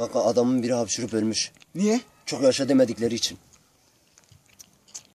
Kanka adamın biri hapşırıp ölmüş. Niye? Çok yaşa demedikleri için.